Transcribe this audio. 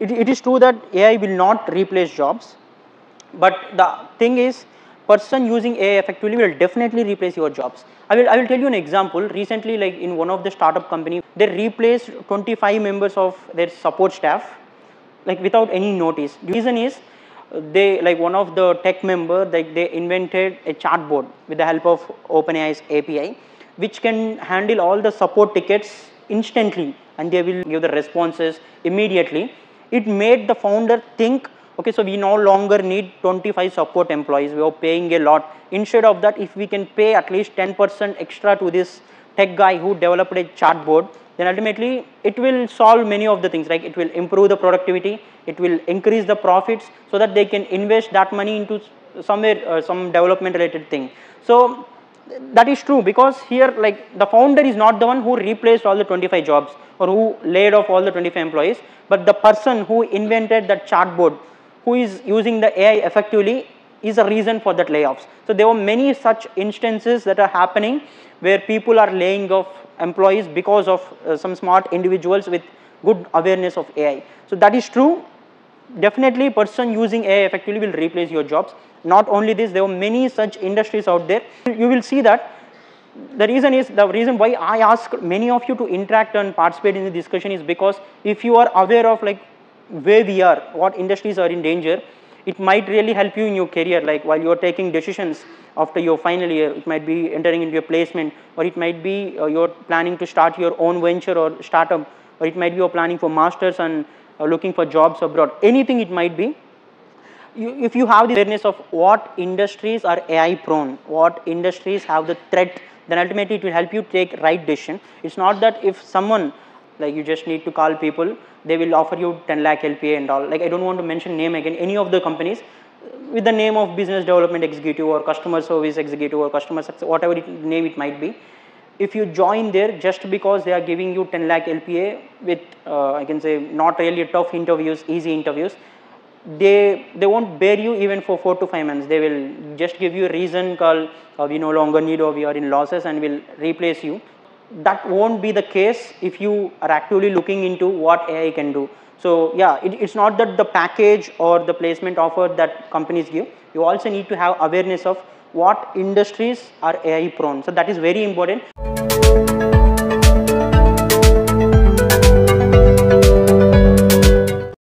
it, it is true that AI will not replace jobs, but the thing is person using AI effectively will definitely replace your jobs. I will, I will tell you an example. Recently, like in one of the startup company, they replaced 25 members of their support staff, like without any notice. The reason is they like one of the tech member like they invented a chatbot with the help of OpenAI's API, which can handle all the support tickets instantly and they will give the responses immediately. It made the founder think okay so we no longer need 25 support employees. We are paying a lot. Instead of that if we can pay at least 10% extra to this tech guy who developed a chatbot then ultimately it will solve many of the things like it will improve the productivity. It will increase the profits so that they can invest that money into somewhere uh, some development related thing. So that is true because here like the founder is not the one who replaced all the 25 jobs or who laid off all the 25 employees but the person who invented that chatbot who is using the AI effectively is a reason for that layoffs. So there were many such instances that are happening where people are laying off employees because of uh, some smart individuals with good awareness of AI. So that is true. Definitely person using AI effectively will replace your jobs. Not only this, there are many such industries out there. You will see that the reason is the reason why I ask many of you to interact and participate in the discussion is because if you are aware of like where we are, what industries are in danger, it might really help you in your career like while you are taking decisions after your final year, it might be entering into a placement or it might be uh, you're planning to start your own venture or startup or it might be you're planning for masters and Uh, looking for jobs abroad, anything it might be. You, if you have the awareness of what industries are AI prone, what industries have the threat, then ultimately it will help you take right decision. It's not that if someone like you just need to call people they will offer you 10 lakh lpa and all like i don't want to mention name again any of the companies with the name of business development executive or customer service executive or customer success whatever it, name it might be if you join there just because they are giving you 10 lakh lpa with uh, i can say not really tough interviews easy interviews they they won't bear you even for 4 to 5 months they will just give you a reason called uh, we no longer need or we are in losses and will replace you that won't be the case if you are actively looking into what AI can do. So yeah, it, it's not that the package or the placement offer that companies give, you also need to have awareness of what industries are AI prone. So that is very important.